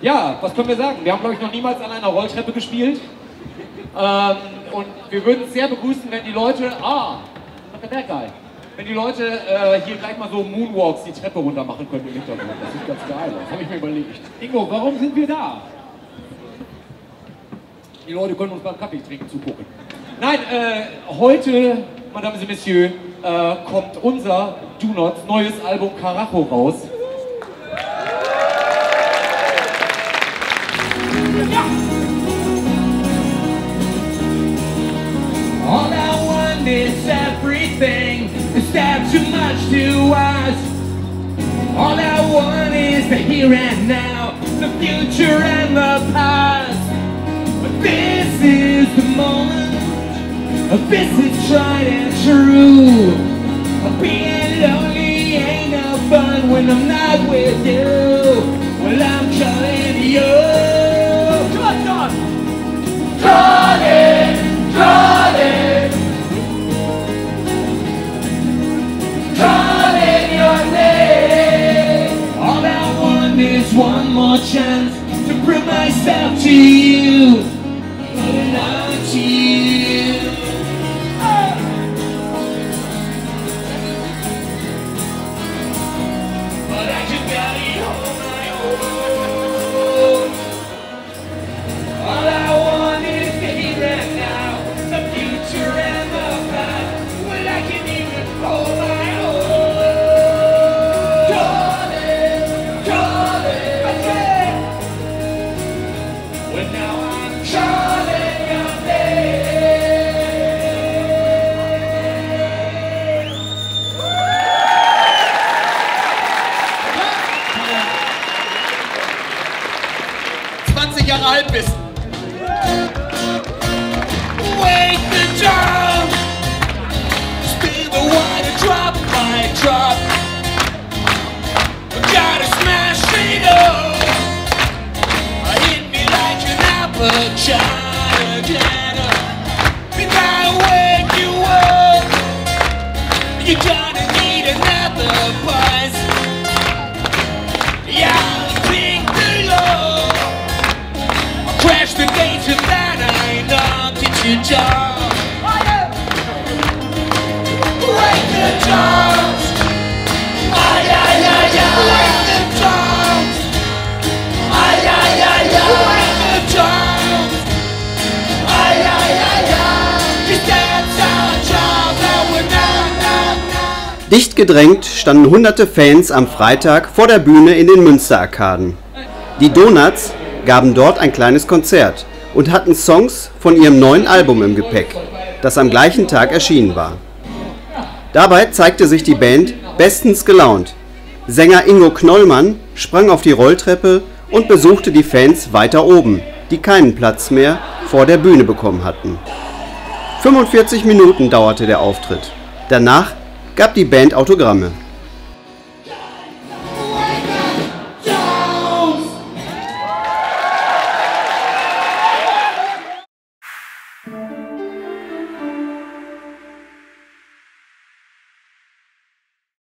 Ja, was können wir sagen? Wir haben, glaube ich, noch niemals an einer Rolltreppe gespielt. Ähm, und wir würden es sehr begrüßen, wenn die Leute, ah, look at guy. Wenn die Leute äh, hier gleich mal so Moonwalks die Treppe runter machen können im Hintergrund. Das sieht ganz geil aus. Habe ich mir überlegt. Ingo, warum sind wir da? Die Leute können uns beim Kaffee trinken zugucken. Nein, äh, heute, Madame et Messieurs, äh, kommt unser Do Nots neues Album Carajo raus. All I want is everything. Is that too much to ask? All I want is the here and now, the future and the past. But this is the moment. This is tried and true. Being lonely ain't no fun when I'm not with you. One more chance to prove myself to you. But to you. Alt bist. Wake the drum. Spill the water drop by drop. Gotta smash it up. I hit me like an apple china. Then I wake you up. You're gonna of that I knocked at your door. Wake the drums. Ay, ay, ay, ay. Wake the drums. Ay, ay, ay, ay. Wake the drums. Ay, ay, ay, ay. 'Cause that's our job and we're not, not, not. Dicht gedrängt standen hunderte Fans am Freitag vor der Bühne in den Münsterarkaden. Die Donuts gaben dort ein kleines Konzert und hatten Songs von ihrem neuen Album im Gepäck, das am gleichen Tag erschienen war. Dabei zeigte sich die Band bestens gelaunt. Sänger Ingo Knollmann sprang auf die Rolltreppe und besuchte die Fans weiter oben, die keinen Platz mehr vor der Bühne bekommen hatten. 45 Minuten dauerte der Auftritt. Danach gab die Band Autogramme.